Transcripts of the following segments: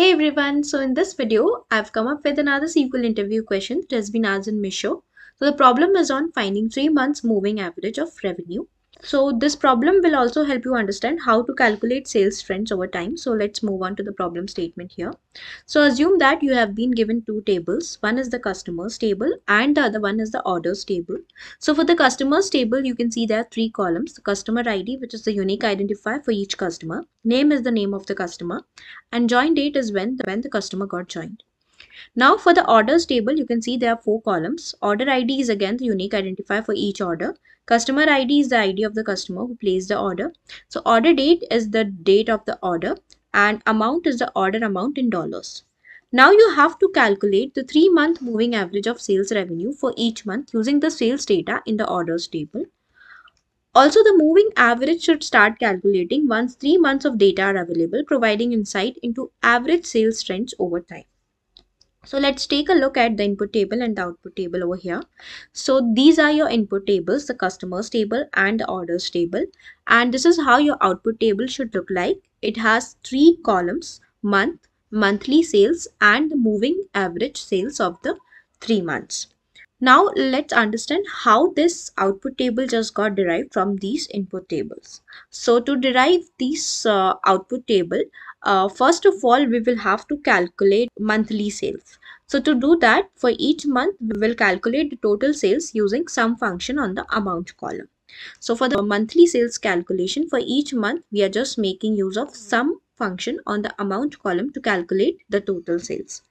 Hey everyone, so in this video, I've come up with another SQL interview question that has been asked in Meesho. So the problem is on finding 3 months moving average of revenue. So this problem will also help you understand how to calculate sales trends over time. So let's move on to the problem statement here. So assume that you have been given two tables. One is the customers table and the other one is the orders table. So for the customers table, you can see there are three columns. The customer ID, which is the unique identifier for each customer. Name is the name of the customer and join date is when the, when the customer got joined. Now for the orders table, you can see there are four columns. Order ID is again the unique identifier for each order. Customer ID is the ID of the customer who placed the order. So order date is the date of the order and amount is the order amount in dollars. Now you have to calculate the three month moving average of sales revenue for each month using the sales data in the orders table. Also, the moving average should start calculating once three months of data are available, providing insight into average sales trends over time. So let's take a look at the input table and the output table over here. So these are your input tables, the customers table and the orders table. And this is how your output table should look like. It has three columns, month, monthly sales and the moving average sales of the three months. Now let's understand how this output table just got derived from these input tables. So to derive this uh, output table, uh, first of all, we will have to calculate monthly sales. So to do that, for each month, we will calculate the total sales using sum function on the amount column. So for the monthly sales calculation for each month, we are just making use of sum function on the amount column to calculate the total sales.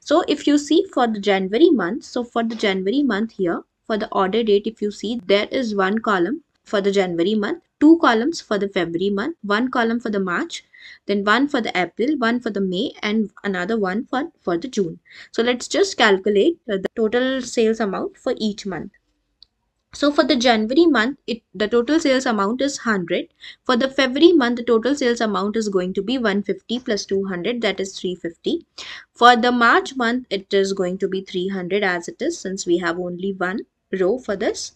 So if you see for the January month, so for the January month here, for the order date, if you see there is one column for the January month, two columns for the February month, one column for the March, then one for the April, one for the May and another one for, for the June. So let's just calculate the total sales amount for each month. So for the January month, it the total sales amount is 100. For the February month, the total sales amount is going to be 150 plus 200, that is 350. For the March month, it is going to be 300 as it is since we have only one row for this.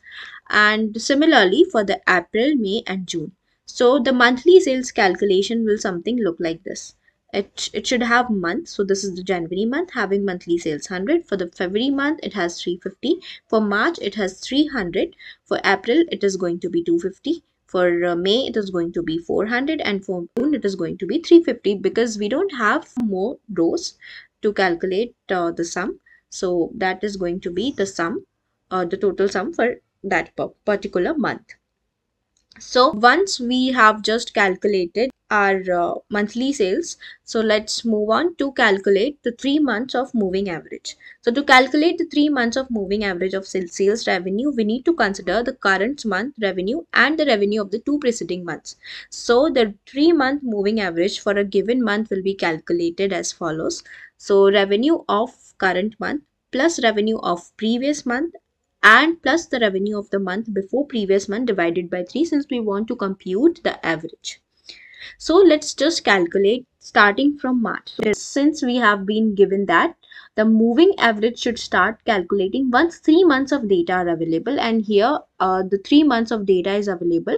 And similarly for the April, May and June. So the monthly sales calculation will something look like this it, it should have month. So this is the january month having monthly sales 100 for the february month it has 350 for march it has 300 for april it is going to be 250 for uh, may it is going to be 400 and for june it is going to be 350 because we don't have more rows to calculate uh, the sum. So that is going to be the sum uh, the total sum for that particular month. So once we have just calculated our uh, monthly sales. So let's move on to calculate the three months of moving average. So to calculate the three months of moving average of sales revenue, we need to consider the current month revenue and the revenue of the two preceding months. So the three month moving average for a given month will be calculated as follows. So revenue of current month plus revenue of previous month and plus the revenue of the month before previous month divided by 3 since we want to compute the average. So let's just calculate starting from March. Since we have been given that the moving average should start calculating once three months of data are available and here uh, the three months of data is available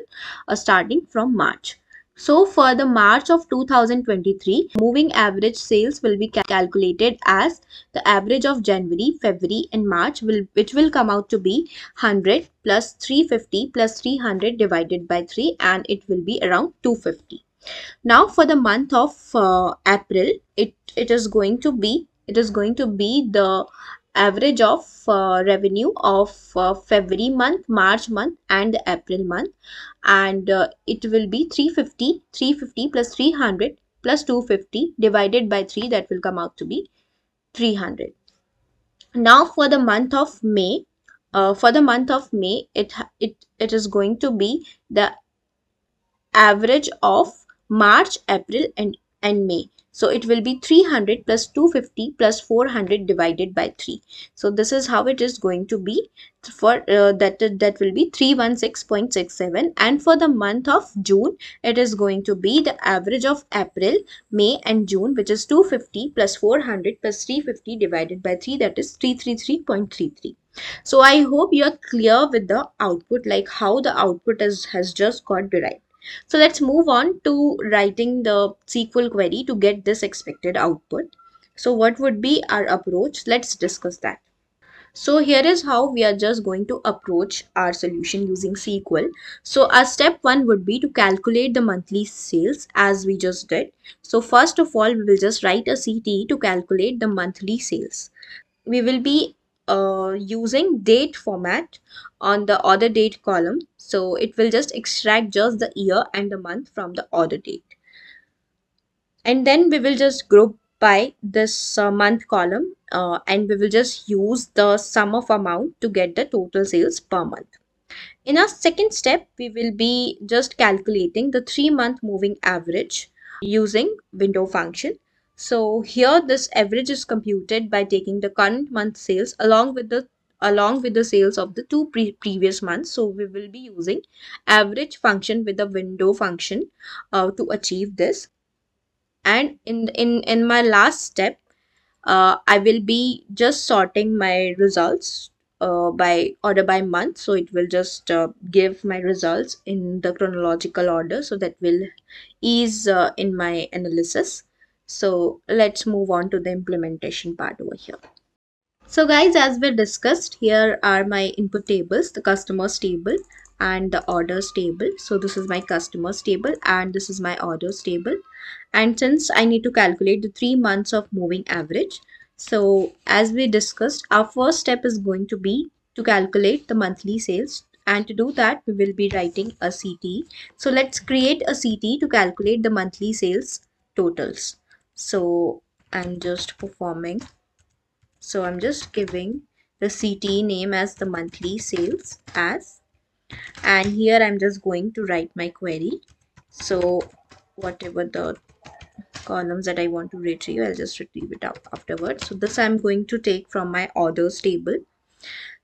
uh, starting from March. So for the March of 2023, moving average sales will be calculated as the average of January, February and March will which will come out to be 100 plus 350 plus 300 divided by 3 and it will be around 250. Now for the month of uh, April, it, it is going to be it is going to be the average of uh, revenue of uh, February month, March month and April month and uh, it will be 350, 350 plus 300 plus 250 divided by 3 that will come out to be 300. Now for the month of May, uh, for the month of May, it, it, it is going to be the average of March, April and, and May. So it will be 300 plus 250 plus 400 divided by 3. So this is how it is going to be for uh, that that will be 316.67 and for the month of June it is going to be the average of April, May and June which is 250 plus 400 plus 350 divided by 3 that is 333.33. So I hope you are clear with the output like how the output is, has just got derived. So let's move on to writing the SQL query to get this expected output. So what would be our approach? Let's discuss that. So here is how we are just going to approach our solution using SQL. So our step one would be to calculate the monthly sales as we just did. So first of all, we will just write a CT to calculate the monthly sales. We will be uh, using date format on the order date column. So it will just extract just the year and the month from the order date. And then we will just group by this uh, month column uh, and we will just use the sum of amount to get the total sales per month. In our second step, we will be just calculating the three month moving average using window function. So here this average is computed by taking the current month sales along with the along with the sales of the two pre previous months. So we will be using average function with the window function uh, to achieve this. And in in in my last step uh, i will be just sorting my results uh, by order by month. So it will just uh, give my results in the chronological order. So that will ease uh, in my analysis so let's move on to the implementation part over here. So guys as we discussed here are my input tables the customers table and the orders table. So this is my customers table and this is my orders table. And since I need to calculate the three months of moving average so as we discussed our first step is going to be to calculate the monthly sales. And to do that we will be writing a CT so let's create a CT to calculate the monthly sales totals so I'm just performing. So I'm just giving the CT name as the monthly sales as. And here I'm just going to write my query. So whatever the columns that I want to retrieve I'll just retrieve it out afterwards. So this I'm going to take from my orders table.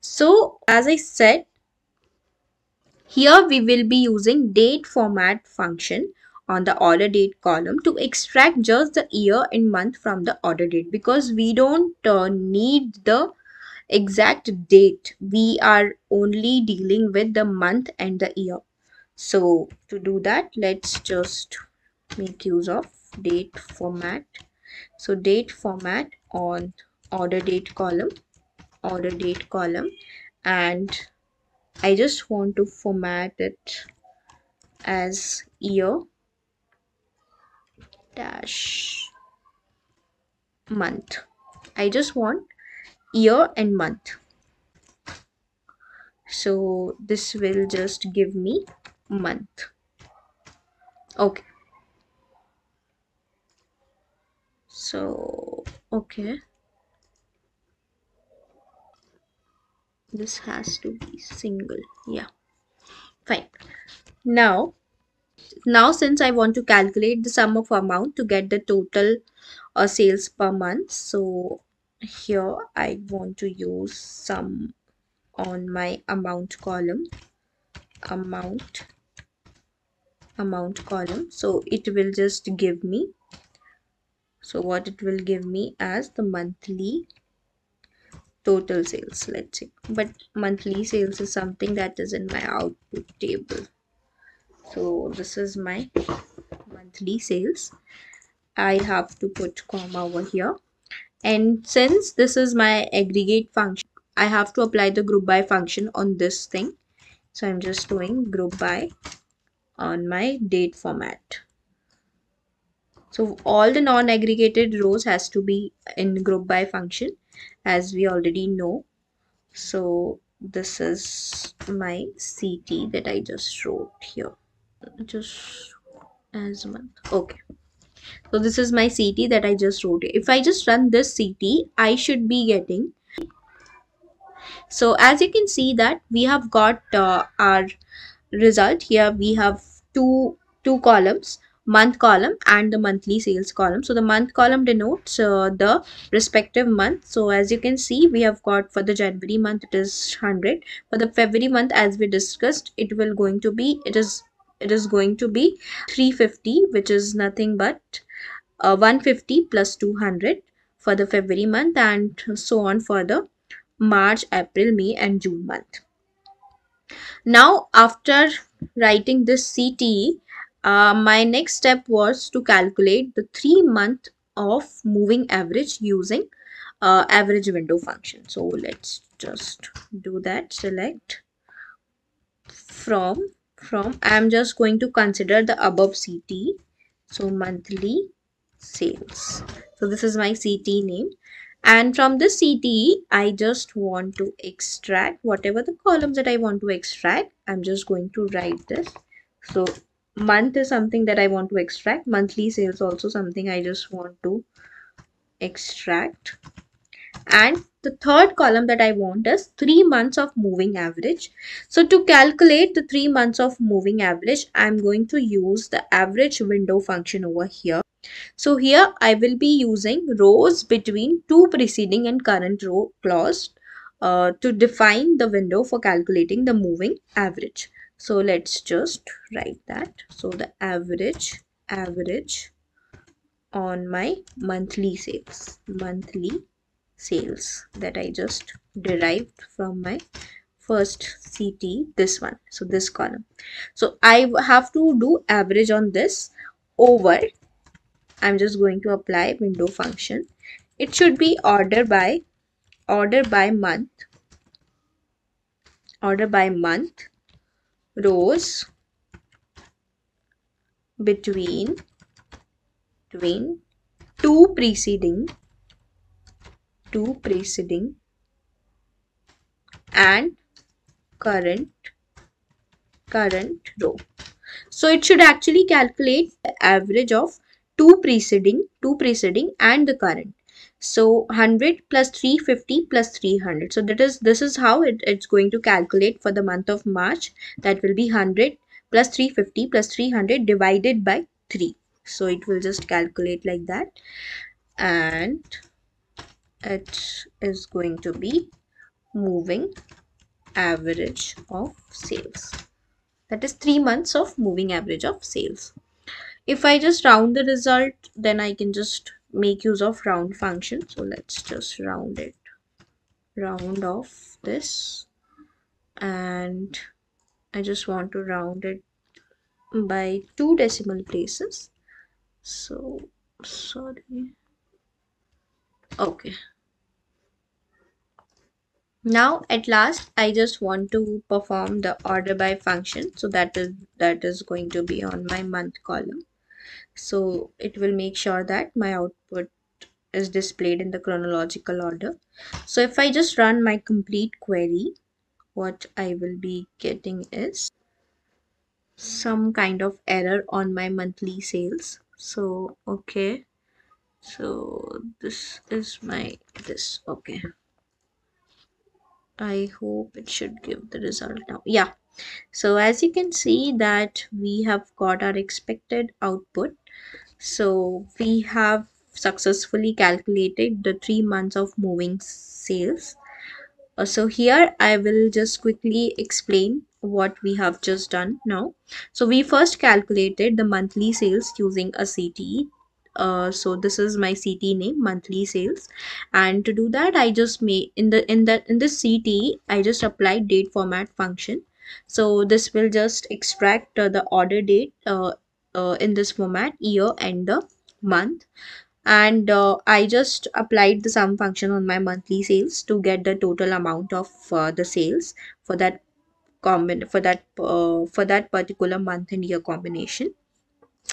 So as I said here we will be using date format function on the order date column to extract just the year and month from the order date because we don't uh, need the exact date. We are only dealing with the month and the year. So to do that let's just make use of date format. So date format on order date column order date column and I just want to format it as year dash month. I just want year and month. So this will just give me month. Okay. So okay. This has to be single. Yeah. Fine. Now now since i want to calculate the sum of amount to get the total uh, sales per month so here I want to use sum on my amount column amount amount column. So it will just give me so what it will give me as the monthly total sales let's say. But monthly sales is something that is in my output table so this is my monthly sales. I have to put comma over here. And since this is my aggregate function I have to apply the group by function on this thing. So I'm just doing group by on my date format. So all the non-aggregated rows has to be in group by function as we already know. So this is my CT that I just wrote here just as month okay so this is my CT that I just wrote. If I just run this CT, I should be getting. So as you can see that we have got uh, our result here. We have two two columns month column and the monthly sales column so the month column denotes uh, the respective month so as you can see we have got for the january month it is 100 for the february month as we discussed it will going to be it is it is going to be 350 which is nothing but uh, 150 plus 200 for the February month and so on for the March, April, May and June month. Now after writing this CTE uh, my next step was to calculate the three month of moving average using uh, average window function. So let's just do that. Select from from I'm just going to consider the above CT. So monthly sales. So this is my CT name. And from the ct I just want to extract whatever the columns that I want to extract. I'm just going to write this. So month is something that I want to extract. Monthly sales also something I just want to extract and the third column that I want is three months of moving average. So to calculate the three months of moving average, I'm going to use the average window function over here. So here I will be using rows between two preceding and current row clause uh, to define the window for calculating the moving average. So let's just write that. So the average, average on my monthly sales, monthly sales that I just derived from my first CT, this one. So this column. So I have to do average on this over. I'm just going to apply window function. It should be order by order by month order by month rows between between two preceding two preceding and current current row. So it should actually calculate the average of two preceding two preceding and the current. So 100 plus 350 plus 300 so that is this is how it, it's going to calculate for the month of march. That will be 100 plus 350 plus 300 divided by 3 so it will just calculate like that. And it is going to be moving average of sales. That is three months of moving average of sales. If i just round the result then i can just make use of round function. So let's just round it. Round off this. And i just want to round it by two decimal places. So sorry. Okay now at last i just want to perform the order by function. So that is that is going to be on my month column. So it will make sure that my output is displayed in the chronological order. So if i just run my complete query what i will be getting is some kind of error on my monthly sales. So okay. So this is my this okay I hope it should give the result now. Yeah. So as you can see that we have got our expected output. So we have successfully calculated the three months of moving sales. Uh, so here I will just quickly explain what we have just done now. So we first calculated the monthly sales using a CTE uh, so this is my ct name monthly sales. And to do that i just made in the in that in this ct i just applied date format function. So this will just extract uh, the order date uh, uh, in this format year and the month. And uh, i just applied the sum function on my monthly sales to get the total amount of uh, the sales for that common for that uh, for that particular month and year combination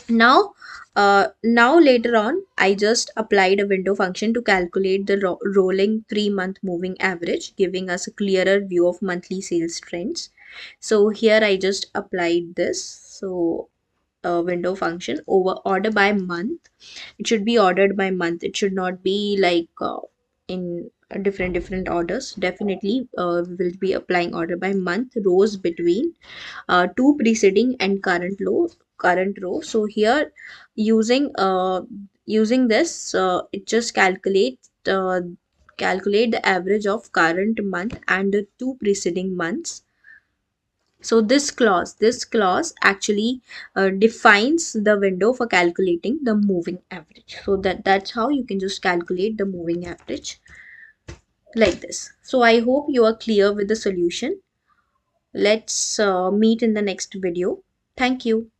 now uh, now later on i just applied a window function to calculate the ro rolling three month moving average giving us a clearer view of monthly sales trends. So here i just applied this. So a window function over order by month. It should be ordered by month. It should not be like uh, in different different orders. Definitely uh, we will be applying order by month rows between uh, two preceding and current row current row. So here using uh using this uh, it just calculates uh, calculate the average of current month and the two preceding months. So this clause this clause actually uh, defines the window for calculating the moving average. So that that's how you can just calculate the moving average like this. So i hope you are clear with the solution. Let's uh, meet in the next video. Thank you